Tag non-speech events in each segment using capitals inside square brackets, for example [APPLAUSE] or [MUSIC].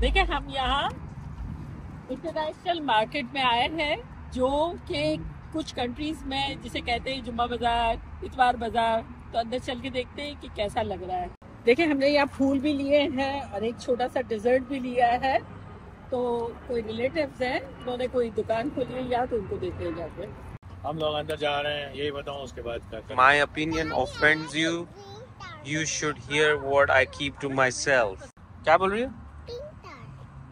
देखिए हम यहाँ इंटरनेशनल मार्केट में आए हैं जो कि कुछ कंट्रीज़ में जिसे कहते हैं जुम्मा बाज़ार इतवार बाज़ार तो अंदर चल के देखते हैं कि कैसा लग रहा है देखिए हमने यहाँ फूल भी लिए हैं और एक छोटा सा डिजर्ट भी लिया है तो कोई रिलेटिव्स हैं उन्होंने कोई दुकान खोली है यहाँ तो उनको देते हैं जाके हम लोग अंदर जा रहे हैं यही बताऊँ उसके बाद करें। My opinion offends you. You should hear what I keep to myself. क्या बोल रही हो?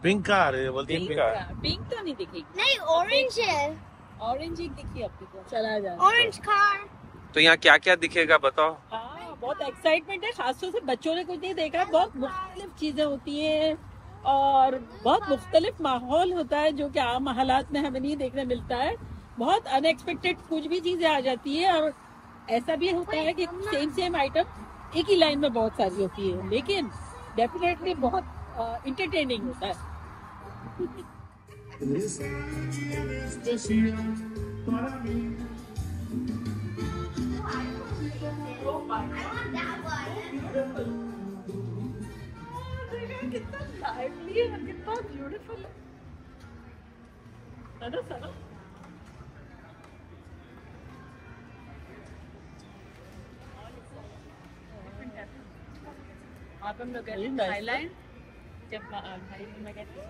पिंक कार है, बोलती है पिंक पिंक। कार। पिंक तो नहीं दिखेगी। नहीं ऑरेंज है। ऑरेंज एक दिखी अपने को चला जा। ऑरेंज कार तो यहाँ क्या क्या दिखेगा बताओ? हाँ बहुत एक्साइटमेंट है खासतौर से बच्चों ने कुछ नहीं देखा बहुत मुख्तलिफ़ चीज़ें होती है और बहुत मुख्तलिफ़ माहौल होता है जो कि आम हालात में हमें नहीं देखने मिलता है। बहुत अनएक्सपेक्टेड कुछ भी चीज़ें आ जाती है और ऐसा भी होता है कि सेम सेम आइटम एक ही लाइन में बहुत सारी होती है। लेकिन डेफिनेटली बहुत इंटरटेनिंग होता है कितना है कितना beautiful है। ना? वहाँ हम लोग गए जब थाईलैंड में गए थे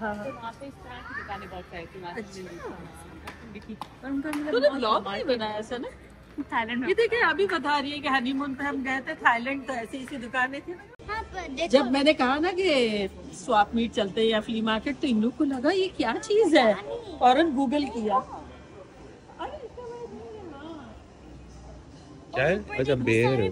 हाँ, तो हाँ। वहाँ पे इस तरह की दुकानें बहुत सारी थी वहाँ से दिखी। पर उनका मतलब ब्लॉग नहीं थाईलैंड ये देखिए अभी बता रही है कि हनीमून पे हम गए थे थाईलैंड तो ऐसी ऐसी दुकानें थी। ना हाँ पर देखो जब मैंने कहा ना कि स्वाप मीट चलते हैं या फ्ली मार्केट तो इन लोग को लगा ये क्या चीज़ है? फ़ौरन गूगल किया। क्या है? अच्छा बेर है।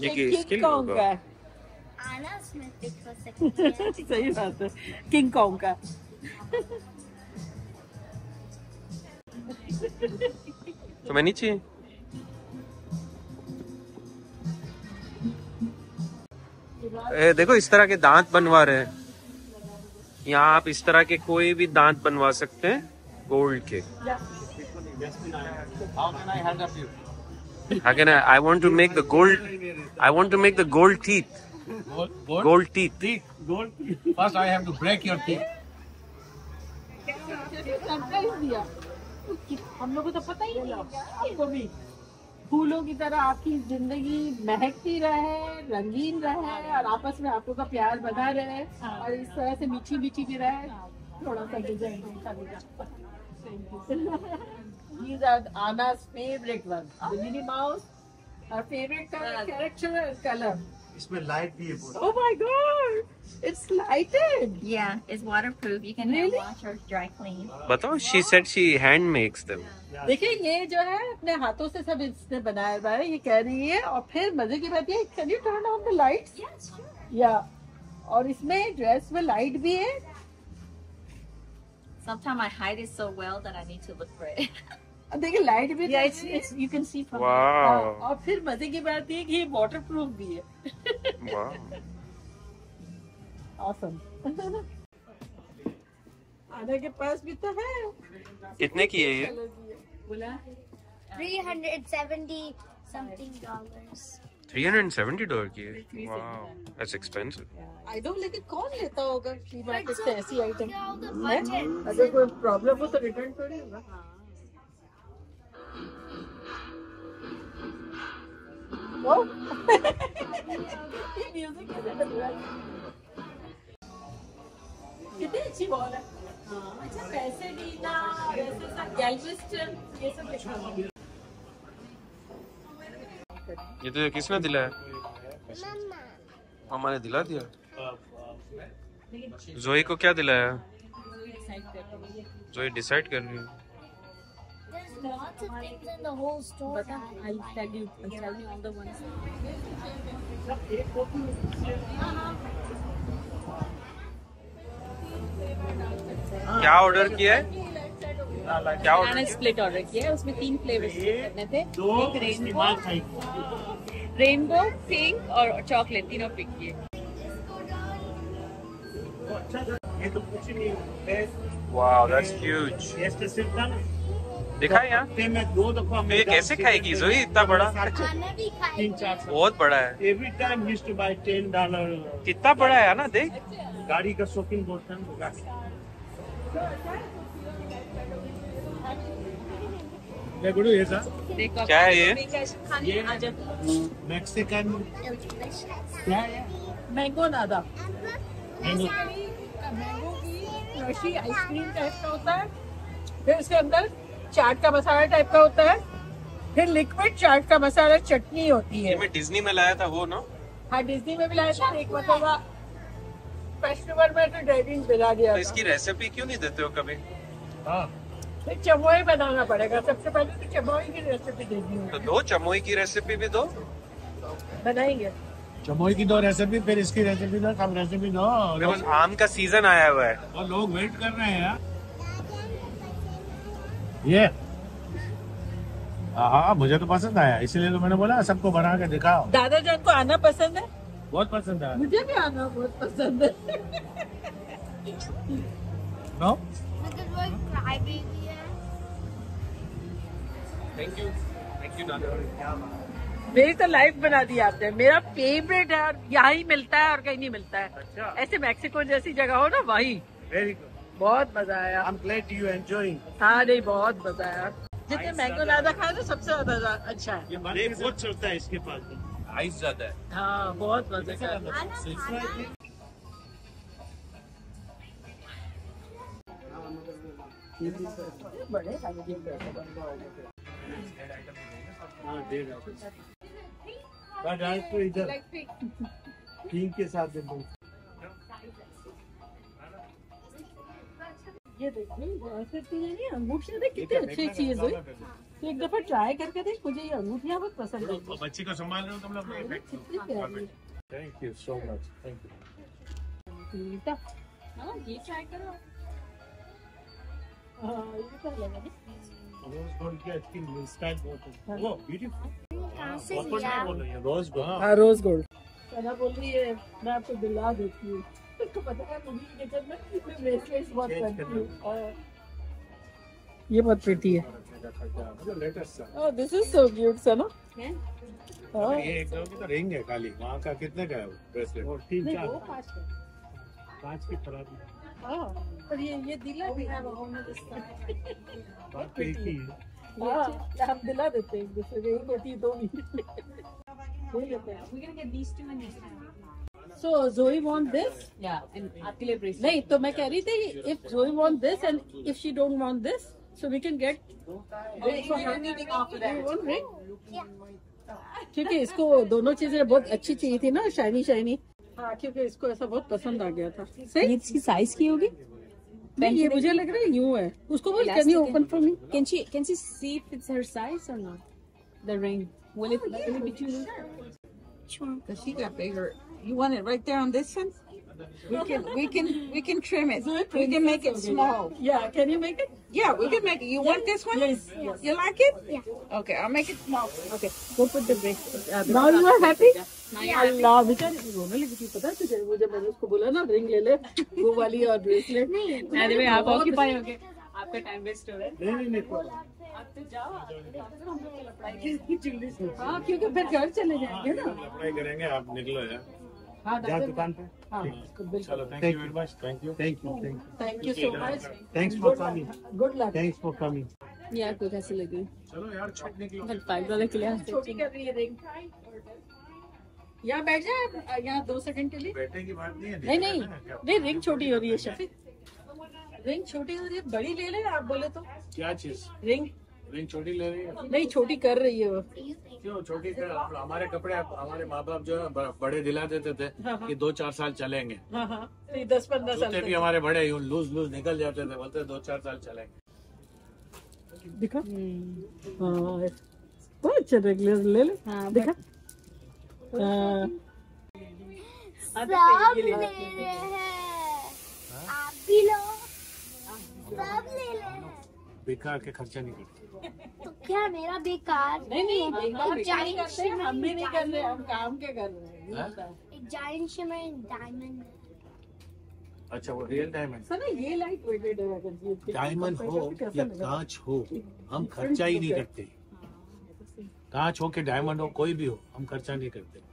ये ये किंग कॉन्ग का है। आना स्मिथ हो सकती है सही बात है किंग कॉन्ग का तो मैं नीचे ए, देखो इस तरह के दांत बनवा रहे हैं। यहाँ आप इस तरह के कोई भी दांत बनवा सकते हैं गोल्ड के। How can I I? Want to make the gold. I want to make the gold teeth. Gold, gold, Gold teeth. teeth, gold. First, I have to break your teeth. हम लोग को तो पता ही नहीं आपको भी फूलों की तरह आपकी ज़िंदगी महकती रहे रंगीन रहे और आपस में आपको का प्यार बना रहे और इस तरह से मीठी मीठी भी रहे थोड़ा सा design These are Anna's favorite ones. The Minnie Mouse, her favorite color, character and color. इसमें लाइट भी है पूरा Oh my god! It's lighted! Yeah, it's waterproof. You can Really? wash or dry clean. बताओ she said she hand makes them. देखिए ये जो है अपने हाथों से सब इसने बनाया हुआ है ये कह रही है और फिर मज़े की बात ये can you turn on the lights Yes, sure. या और इसमें ड्रेस में लाइट भी है Sometimes I hide it so well that I need to look for it. देखिए लाइट भी yeah, तो it's, है। it's you can see from हाँ, Wow. और फिर मज़े की बात ये कि ये वाटर प्रूफ भी है Wow. [LAUGHS] ऑसम [LAUGHS] आने के पास भी तो है कितने की है ये? बोला 370 something dollars. 370 डॉलर की है. Wow. That's expensive. I don't लेकिन कौन लेता होगा फ्री मार्केट से ऐसी आइटम है? अगर कोई प्रॉब्लम हो तो रिटर्न होगा ये म्यूज़िक कैसे बज रहा है कितनी अच्छी बॉल है अच्छा वैसे सब गैल्वेस्टन ये सब लिखा हुआ ये तो किसने दिलाया? मामा ने दिला दिया. जोई को क्या दिलाया? जोई डिसाइड कर रही है. There's lots of things in the whole store. But I'll tell you, I'll tell you all the ones. क्या ऑर्डर किया है? क्या ऑर्डर मैंने स्प्लिट ऑर्डर किया है उसमें तीन फ्लेवर्स करने थे एक रेनबो रेनबो पिंक और चॉकलेट तीनों पिक किए ये तो कुछ नहीं है Wow, that's huge. दिखा यहाँ? दो दफ़ा ये कैसे खाएगी? जोई इतना बड़ा? तीन चार बहुत बड़ा है। Every time use to buy ten dollar कितना बड़ा है ना देख। गाड़ी का शॉपिंग बोलते हैं मैं गुरु ये सर देखो क्या है ये? मैक्सिकन क्या है मैंगो नादा मैंगो मैंगो की आइसक्रीम टाइप का होता है। फिर उसके अंदर चाट का मसाला टाइप का होता है। फिर लिक्विड चाट का मसाला चटनी होती है। मैं डिज्नी में लाया था वो ना? हाँ डिज्नी में भी लाया था एक मतलब फेस्टिवल में तो डेविन दिला दिया तो इसकी रेसिपी क्यों नहीं देते हो कभी? हाँ। चमोई बनाना पड़ेगा। सबसे पहले तो चमोई की रेसिपी देनी तो दो चमोई की रेसिपी भी दो? बनाएँगे। चमोई की दो रेसिपी फिर इसकी रेसिपी दो सब रेसिपी दो। आम का सीज़न आया हुआ है। और लोग वेट कर रहे हैं यार। ये। हाँ हाँ मुझे तो पसंद आया। इसीलिए तो मैंने बोला सबको बना के दिखाओ। दादा जान को आना पसंद है? बहुत पसंद आया मुझे भी आना बहुत पसंद है। नो मतलब है। थैंक यू थैंक यू मेरी तो लाइफ बना दी आपने। मेरा फेवरेट है और यहाँ ही मिलता है और कहीं नहीं मिलता है। अच्छा। ऐसे मैक्सिको जैसी जगह हो ना वही। वेरी गुड बहुत मज़ा आया। I am glad you enjoying हाँ नहीं बहुत मज़ा आया। जितने मैंगो लादा खाए ना सबसे ज़्यादा अच्छा है। ये बहुत चलता है इसके पास आइस ज़्यादा है। हाँ बहुत मज़ा आया। बड़े हाँ रहा तो इधर। टीम के साथ ये देख कितनी अच्छी चीज़ है तो एक दफ़ा ट्राई करके देख मुझे ये अंगूठियाँ बहुत पसंद है बच्ची को संभाल रहे हो तुम लोग? Thank you so much thank you हाँ, ये ट्राई करो। हाँ ये तो रोज गोल्ड है। है। रोज गोल्ड हाँ रोज गोल्ड बोल रही है मैं आपको दिला देती हूँ। उसको पता है मुझे किचन में मैं ब्रेसलेट्स बहुत Change हूँ। ये बहुत प्रिटी है। दिस इज़ सो क्यूट सना है? हाँ ये एक तो रिंग है खाली। वहाँ का कितने का है वो ब्रेसलेट तीन चार। वो पाँच की खराब हाँ पर ये ये दिला भी है बात तो एक ही है। हाँ। हम दिला देते हैं एक दूसरे को है दो भी। [LAUGHS] सो जोई वांट दिस आपके लिए bracelet. नहीं तो मैं कह रही थी if Joey want this and if she don't want this so we can get क्योंकि इसको दोनों चीज़ें बहुत अच्छी चाहिए थी ना शाइनी शाइनी हाँ क्योंकि इसको ऐसा बहुत पसंद आ गया था। सही इसकी साइज़ की होगी? नहीं ये मुझे लग रहा है यूँ है। उसको बोल can you open for me Can she can she see if it's her size or not? The ring. Will it will it be too little? Cause she got bigger. You want it right there on this one? We can, we can, we can trim it. We can make it small. या can you make it Yeah, we can make it. You want this one? Yes, yes. You like it? Yeah. Okay, I'll make it small. Okay go put the break now you are happy अल्लाह बेचारी रोने लगी थी पता है तुझे वो जब मैंने उसको बोला ना रिंग ले ले वो वाली और ब्रेसलेट [LAUGHS] Anyway, आप occupy हो गए. आपका time waste हो रहा है. नहीं नहीं नहीं कोई- आप तो जाओ. हम लोग लपड़ाई हाँ क्योंकि फिर घर चले जाएंगे ना अप्लाई करेंगे आप निकलो यार हाँ जा दुकान पे। हाँ चलो thank you very much thank you thank you thank you thank you so much thanks for coming good luck thanks for coming ये आपको कैसी लगी? चलो यार छप निकलो। But five dollar के लिए छोटी कर रही है रिंग यहाँ बैठ जाए यहाँ दो सेकंड के लिए। बेटे की बात नहीं है नहीं नहीं। नहीं रिंग छोटी हो रही है शफीक रिंग छोटी हो रही है बड़ी ले ले आप बोले तो। क्या चीज़? रिंग। रिंग छोटी ले रही है। नहीं छोटी कर रही है वो। क्यों छोटी कर? हमारे कपड़े हमारे माँ बाप जो है बड़े दिला देते थे हाँ, हाँ। कि दो चार साल चलेंगे। हाँ हाँ। दस पंद्रह साल भी हमारे बड़े यूँ लूज लूज निकल जाते थे बोलते दो चार साल चलेंगे। दिखा। हाँ बहुत अच्छा रेगुलर ले ले। हाँ, दिखा। सब ले रहे हैं। आप भी लो। सब ले हैं बेकार के खर्चा नहीं करते। तो क्या मेरा बेकार? नहीं नहीं बेकार नहीं करते giant हम भी नहीं कर रहे हम काम के कर रहे हैं? ये हाँ? एक giant shimmering diamond अच्छा वो रियल डायमंड सर ये लाइट वेटेड है डायमंड हो या कांच हो हम खर्चा ही नहीं करते। कांच हो के डायमंड हो कोई भी हो हम खर्चा नहीं करते।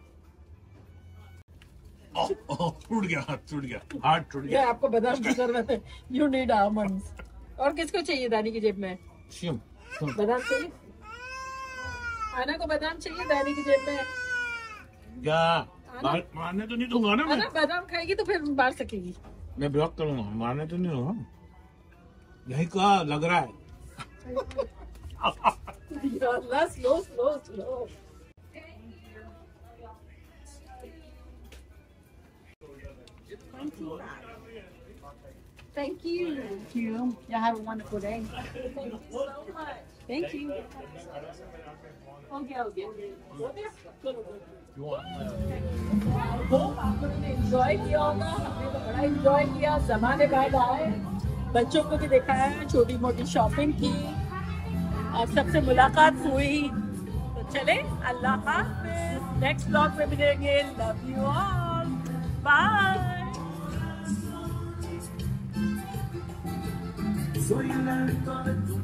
टूट गया हाथ टूट गया। हाथ टूट गया। आपको बादाम की ज़रूरत है यू नीड आलमंड्स और किसको चाहिए दानी की जेब में? शिम। बादाम चाहिए? आना को बादाम चाहिए दानी की जेब में। क्या? मारने तो नहीं दूँगा ना मैं। आना बादाम खाएगी तो फिर मार सकेगी। मैं ब्लॉक करूँगा मारने तो नहीं दूँगा। यही कहा लग रहा है। अल्लाह slow slow slow Thank you. Thank you. Thank You. Y'all have a wonderful day. हो हो हो आप लोगों ने किया होगा हमने तो बड़ा एंजॉय किया जमाने बाद आए बच्चों को भी दिखाया छोटी मोटी शॉपिंग की और सबसे मुलाकात हुई तो चले अल्लाह हाफिज नेक्स्ट ब्लॉग में मिलेंगे love you all bye Soy el alto de tu